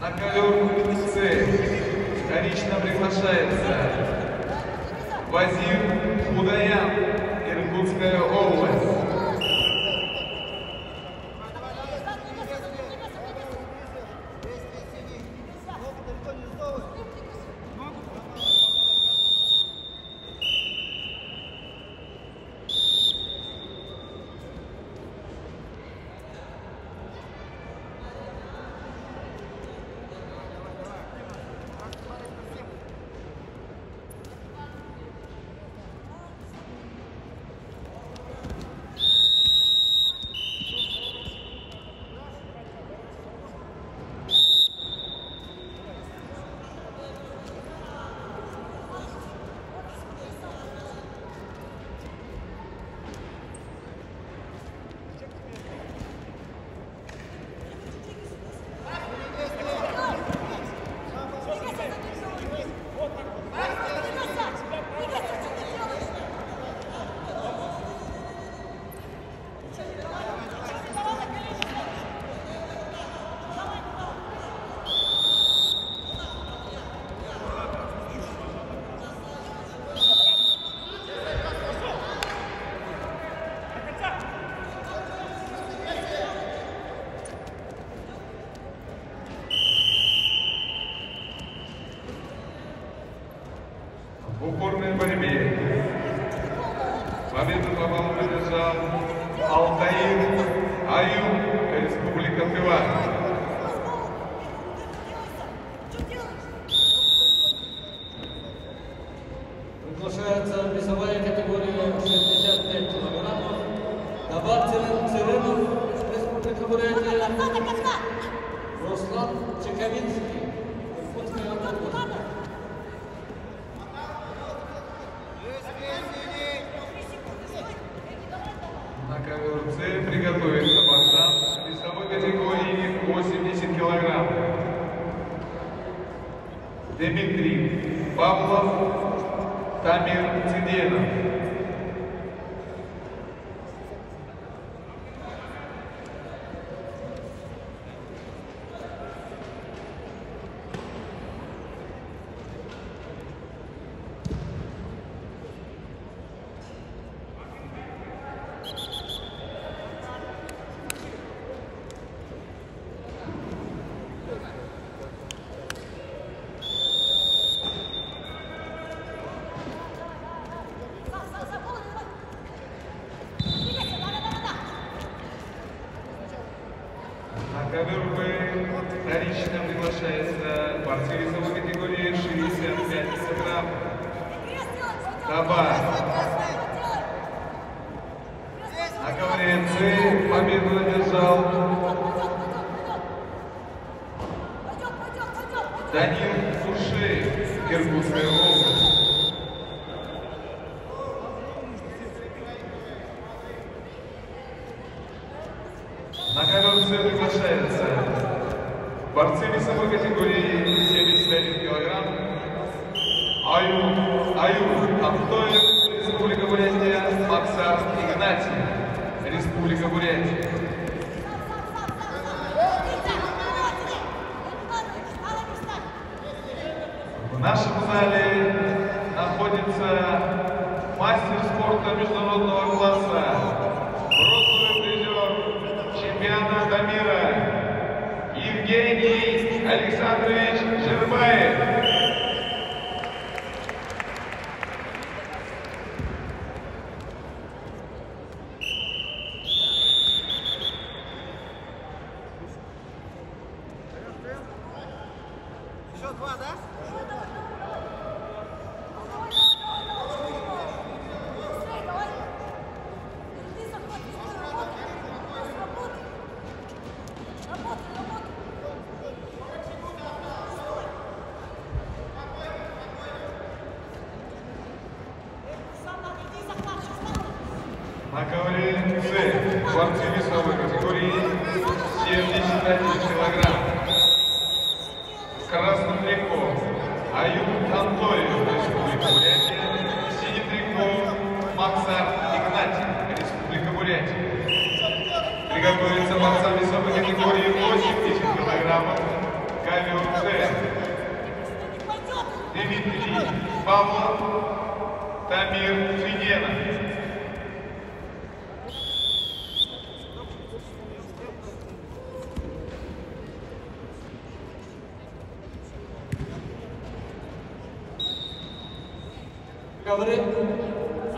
На ковер С вторично приглашается Вазим Худаян, Иркутская область. Победу попал одержал Алтаир Аюб, Республика Тыва. Приглашается весовая категория 65 килограммов. Давар Цирынов, Республика Бурятия. Руслан Чековинский, ковер С приготовится боксам весовой категории 80 килограмм. Дмитрий Павлов, Тамир Циденов. Ковер Б вторично приглашается борцы весовой категории 65 килограмм. Таба. На ковре победу одержал Данил Суши, Иркутская область. На ковер борцы весовой категории 71 килограмм Аю, Аю, Антоев, Республика Бурятия, Максар Игнатий, Республика Бурятия. В нашем зале находится мастер спорта международного класса, Евгений Александрович Жербаев. На ковре С борцы весовой категории 71 килограмм. Красным трико Аюб Анториев, Республика Бурятия. Синим трико Максар Игнатий, Республика Бурятия. Приготовится борца весовой категории 80 килограммов. Ковер С. Дмитрий Павлов, Тамир Финенов. Cabrera.